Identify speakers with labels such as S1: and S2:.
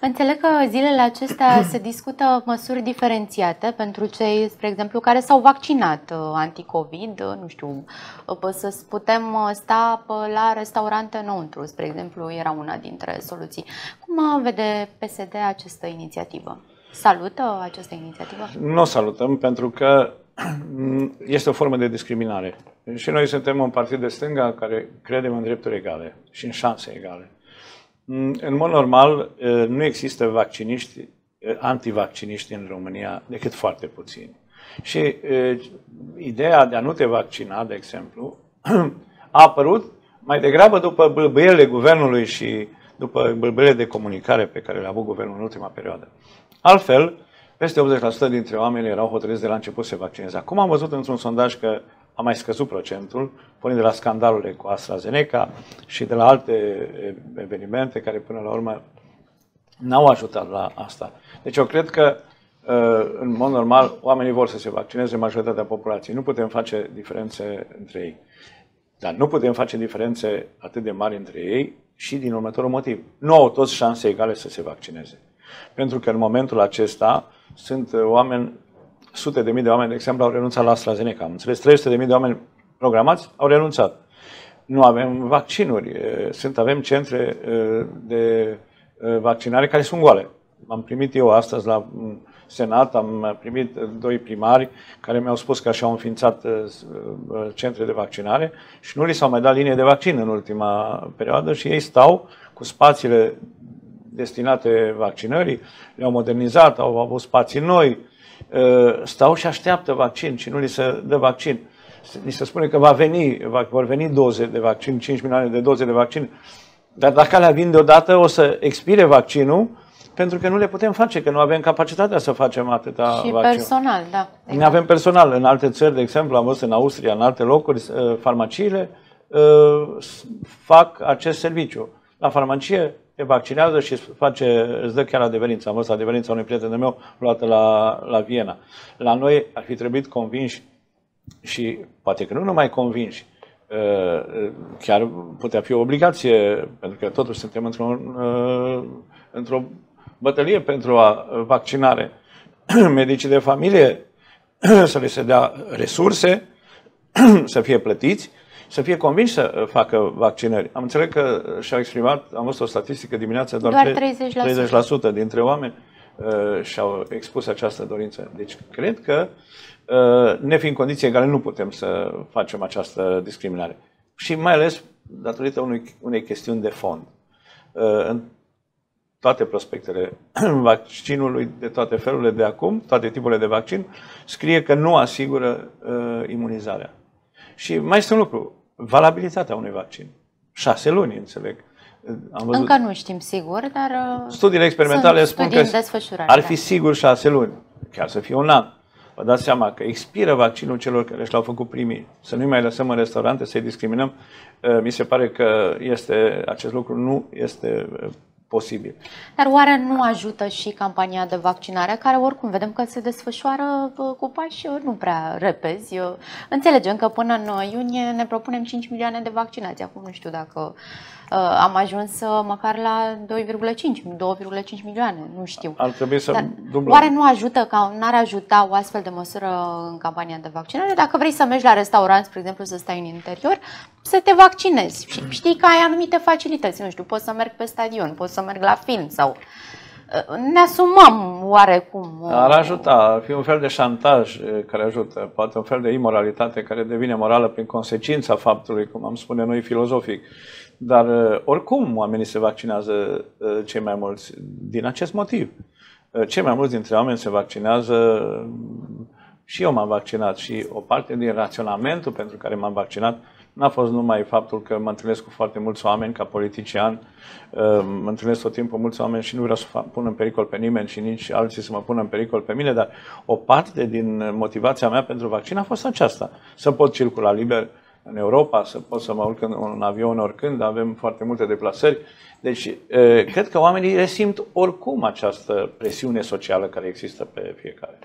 S1: Înțeleg că zilele acestea se discută măsuri diferențiate pentru cei, spre exemplu, care s-au vaccinat uh, anticovid, uh, nu știu, uh, să putem sta la restaurante înăuntru, spre exemplu, era una dintre soluții. Cum vede PSD această inițiativă? Salută această inițiativă?
S2: Nu o salutăm pentru că este o formă de discriminare. Și noi suntem un partid de stânga care credem în drepturi egale și în șanse egale. Mm, în mod normal, nu există vacciniști, antivacciniști în România decât foarte puțini. Și ideea de a nu te vaccina, de exemplu, a apărut mai degrabă după bâlbâiele guvernului și după bâlbâiele de comunicare pe care le-a avut guvernul în ultima perioadă. Altfel, peste 80% dintre oameni erau hotărâți de la început să se vaccineze. Acum am văzut într-un sondaj că a mai scăzut procentul, pornind de la scandalurile cu AstraZeneca și de la alte evenimente care până la urmă n-au ajutat la asta. Deci eu cred că uh, în mod normal, oamenii vor să se vaccineze, majoritatea populației. Nu putem face diferențe între ei. Dar nu putem face diferențe atât de mari între ei și din următorul motiv. Nu au toți șanse egale să se vaccineze. Pentru că în momentul acesta sunt oameni sute de mii de oameni, de exemplu, au renunțat la AstraZeneca. Am înțeles, 300 de mii de oameni programați au renunțat. Nu avem vaccinuri. Sunt, avem centre de vaccinare care sunt goale. Am primit eu astăzi la Senat, am primit doi primari care mi-au spus că și-au înființat centre de vaccinare și nu li s-au mai dat linie de vaccin în ultima perioadă și ei stau cu spațiile destinate vaccinării, le-au modernizat, au avut spații noi, Uh, stau și așteaptă vaccin și nu li se dă vaccin. Ni se spune că va veni, vor veni doze de vaccin, 5 milioane de doze de vaccin, dar dacă alea vin deodată, o să expire vaccinul, pentru că nu le putem face, că nu avem capacitatea să facem atâta
S1: Și
S2: vaccin.
S1: personal, da.
S2: Exact. Nu avem personal. În alte țări, de exemplu, am văzut în Austria, în alte locuri, uh, farmaciile uh, fac acest serviciu. La farmacie te vaccinează și face, îți dă chiar adeverință. Am văzut adeverința unui prieten meu luată la, la Viena. La noi ar fi trebuit convinși și poate că nu numai convinși, uh, chiar putea fi o obligație, pentru că totuși suntem într-o, uh, într-o bătălie pentru a vaccinare. Medicii de familie să le se dea resurse, să fie plătiți să fie convinși să uh, facă vaccinări. Am înțeles că și-au exprimat, am văzut o statistică dimineața, doar,
S1: doar
S2: 30%. 30% dintre oameni uh, și-au expus această dorință. Deci cred că, uh, ne fiind condiții egale, nu putem să facem această discriminare. Și mai ales datorită unui, unei chestiuni de fond. Uh, în toate prospectele vaccinului de toate felurile de acum, toate tipurile de vaccin, scrie că nu asigură uh, imunizarea. Și mai este un lucru valabilitatea unui vaccin. Șase luni, înțeleg.
S1: Am văzut. Încă nu știm sigur, dar
S2: uh, studiile experimentale spun că ar fi
S1: da.
S2: sigur șase luni, chiar să fie un an. Vă dați seama că expiră vaccinul celor care și l-au făcut primii. Să nu mai lăsăm în restaurante, să-i discriminăm. Uh, mi se pare că este, acest lucru nu este uh, posibil.
S1: Dar oare nu ajută și campania de vaccinare, care oricum vedem că se desfășoară cu pași nu prea repezi? Înțelegem că până în iunie ne propunem 5 milioane de vaccinați. Acum nu știu dacă uh, am ajuns uh, măcar la 2,5, 2,5 milioane, nu știu.
S2: Ar trebui să
S1: Dar Oare nu ajută, ca n-ar ajuta o astfel de măsură în campania de vaccinare? Dacă vrei să mergi la restaurant, spre exemplu, să stai în interior, să te vaccinezi și știi că ai anumite facilități, nu știu, poți să merg pe stadion, poți să merg la film sau uh, ne asumăm oarecum.
S2: Ar ajuta, ar fi un fel de șantaj uh, care ajută, poate un fel de imoralitate care devine morală prin consecința faptului, cum am spune noi filozofic. Dar uh, oricum oamenii se vaccinează cei mai mulți din acest motiv. Cei mai mulți dintre oameni se vaccinează și eu m-am vaccinat și o parte din raționamentul pentru care m-am vaccinat N-a fost numai faptul că mă întâlnesc cu foarte mulți oameni ca politician, uh, mă întâlnesc tot timpul cu mulți oameni și nu vreau să pun în pericol pe nimeni și nici alții să mă pună în pericol pe mine, dar o parte din motivația mea pentru vaccin a fost aceasta. Să pot circula liber în Europa, să pot să mă urc în un avion oricând, avem foarte multe deplasări. Deci, uh, cred că oamenii resimt oricum această presiune socială care există pe fiecare.